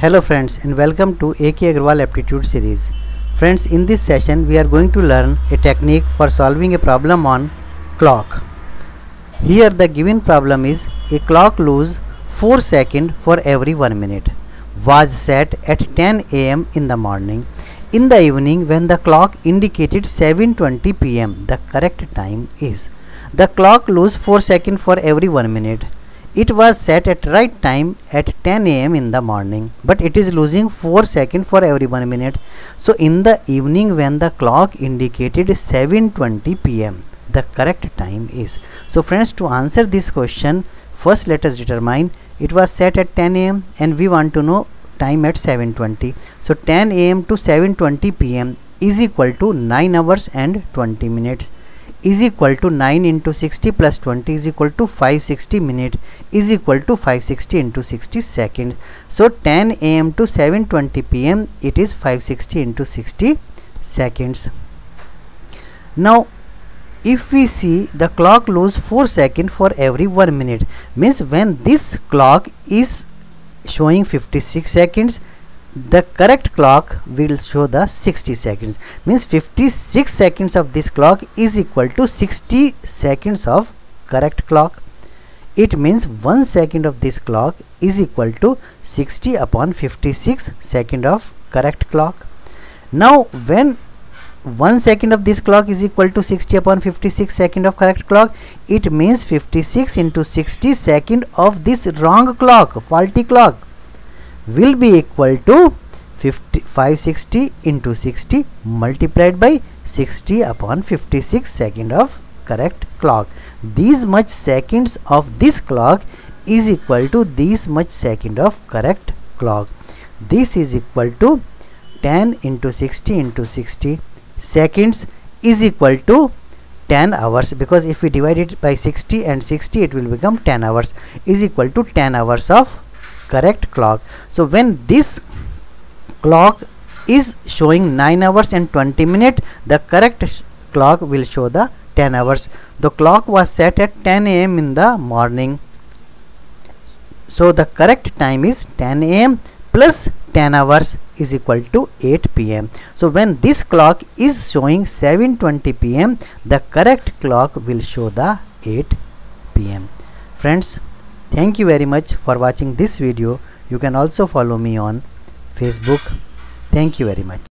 Hello friends and welcome to AK Agarwal aptitude series. Friends in this session we are going to learn a technique for solving a problem on clock. Here the given problem is a clock lose 4 seconds for every 1 minute was set at 10 am in the morning. In the evening when the clock indicated 7.20 pm the correct time is. The clock lose 4 seconds for every 1 minute. It was set at right time at 10 am in the morning but it is losing 4 seconds for every 1 minute. So in the evening when the clock indicated 7.20 pm the correct time is. So friends to answer this question first let us determine it was set at 10 am and we want to know time at 7.20 so 10 am to 7.20 pm is equal to 9 hours and 20 minutes is equal to 9 into 60 plus 20 is equal to 560 minute is equal to 560 into 60 seconds so 10 am to 7.20 pm it is 560 into 60 seconds. Now if we see the clock lose 4 seconds for every 1 minute means when this clock is showing 56 seconds the correct clock will show the 60 seconds. Means 56 seconds of this clock is equal to 60 seconds of correct clock. It means 1 second of this clock is equal to 60 upon 56 second of correct clock. Now when 1 second of this clock is equal to 60 upon 56 second of correct clock it means 56 into 60 second of this wrong clock faulty clock will be equal to 50, 560 into 60 multiplied by 60 upon 56 second of correct clock. These much seconds of this clock is equal to these much second of correct clock. This is equal to 10 into 60 into 60 seconds is equal to 10 hours because if we divide it by 60 and 60 it will become 10 hours is equal to 10 hours of correct clock. So when this clock is showing 9 hours and 20 minutes the correct clock will show the 10 hours. The clock was set at 10 am in the morning. So the correct time is 10 am plus 10 hours is equal to 8 pm so when this clock is showing 7:20 pm the correct clock will show the 8 pm friends thank you very much for watching this video. You can also follow me on facebook. Thank you very much